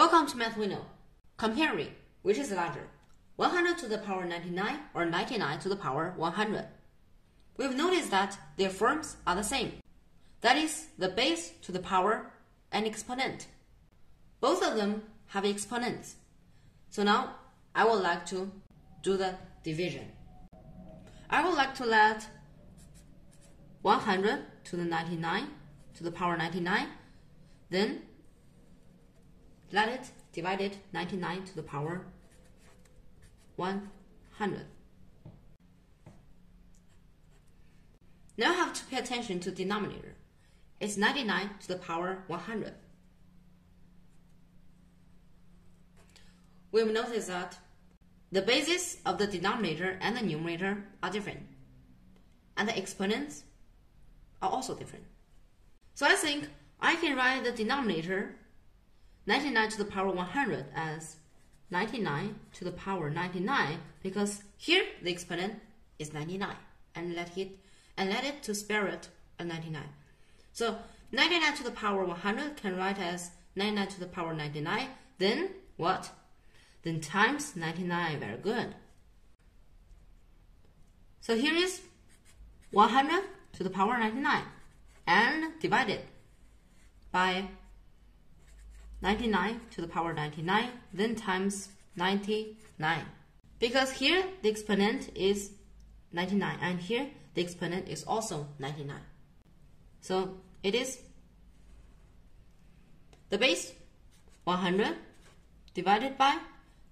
Welcome to Math Window. Comparing which is larger, 100 to the power 99 or 99 to the power 100. We've noticed that their forms are the same. That is, the base to the power and exponent. Both of them have exponents. So now I would like to do the division. I would like to let 100 to the 99 to the power 99, then let it divide it 99 to the power 100. Now I have to pay attention to denominator. It's 99 to the power 100. We've noticed that the basis of the denominator and the numerator are different, and the exponents are also different. So I think I can write the denominator 99 to the power 100 as 99 to the power 99 because here the exponent is 99 and let it and let it to spare it a 99. So 99 to the power 100 can write as 99 to the power 99. Then what? Then times 99. Very good. So here is 100 to the power 99 and divided by 99 to the power 99, then times 99. Because here the exponent is 99 and here the exponent is also 99. So it is the base 100 divided by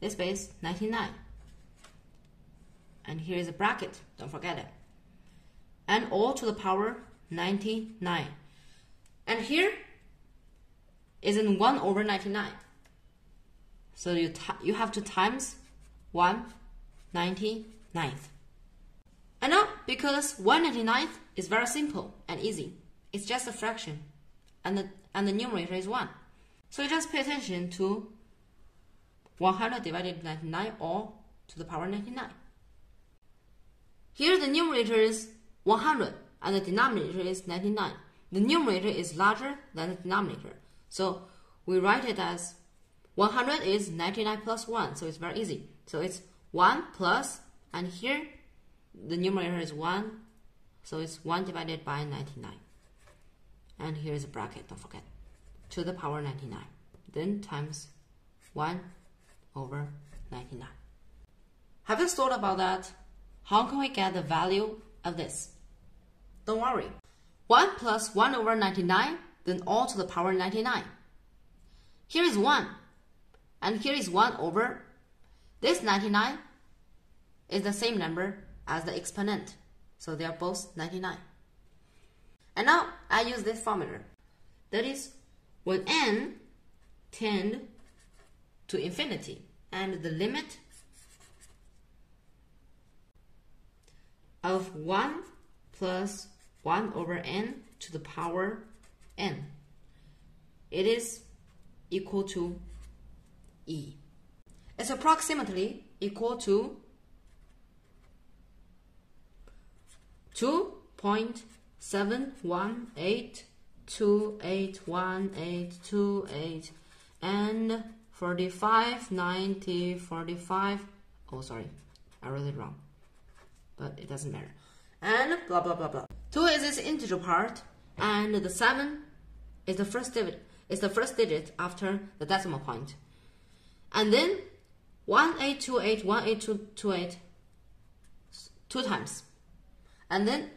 this base 99. And here is a bracket, don't forget it. And all to the power 99. And here is in 1 over 99. So you, you have to times 1 99th. And now, because 199th is very simple and easy, it's just a fraction, and the, and the numerator is 1. So you just pay attention to 100 divided by 99 or to the power 99. Here the numerator is 100 and the denominator is 99. The numerator is larger than the denominator. So we write it as 100 is 99 plus 1, so it's very easy. So it's 1 plus, and here the numerator is 1, so it's 1 divided by 99. And here is a bracket, don't forget, to the power 99. Then times 1 over 99. Have you thought about that? How can we get the value of this? Don't worry. 1 plus 1 over 99 then all to the power 99. Here is 1, and here is 1 over. This 99 is the same number as the exponent, so they are both 99. And now I use this formula. That is, when n tend to infinity and the limit of 1 plus 1 over n to the power n. It is equal to E. It's approximately equal to 2.718281828 and 45, 90, 45. Oh, sorry, I wrote it wrong, but it doesn't matter. And blah blah blah blah. 2 is this integer part, and the 7 is the first digit is the first digit after the decimal point. And then 1828 1828 two times. And then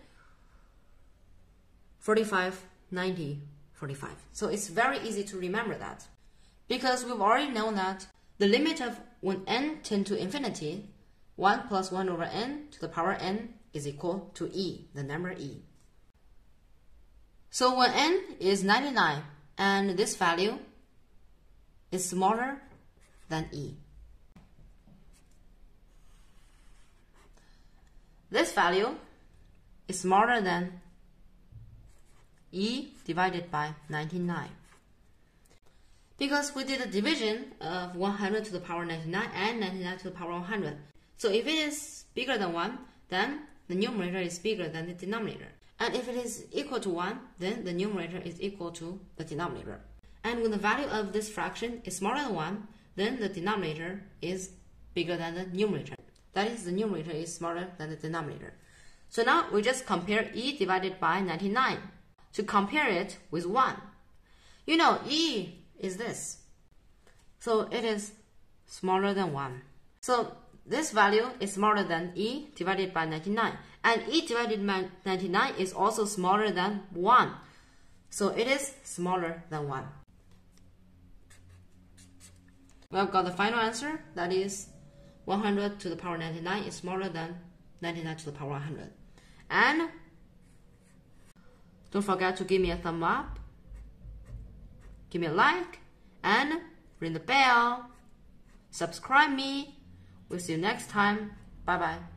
45 90 45. So it's very easy to remember that. Because we've already known that the limit of when n tend to infinity, 1 plus 1 over n to the power n is equal to e, the number e. So when n is 99 and this value is smaller than e. This value is smaller than e divided by 99. Because we did a division of 100 to the power 99 and 99 to the power 100. So if it is bigger than 1, then the numerator is bigger than the denominator. And if it is equal to 1, then the numerator is equal to the denominator. And when the value of this fraction is smaller than 1, then the denominator is bigger than the numerator. That is, the numerator is smaller than the denominator. So now we just compare e divided by 99 to compare it with 1. You know, e is this. So it is smaller than 1. So this value is smaller than e divided by 99. And e divided by 99 is also smaller than 1. So it is smaller than 1. We've got the final answer. That is 100 to the power 99 is smaller than 99 to the power 100. And don't forget to give me a thumb up, give me a like, and ring the bell. Subscribe me. We'll see you next time. Bye bye.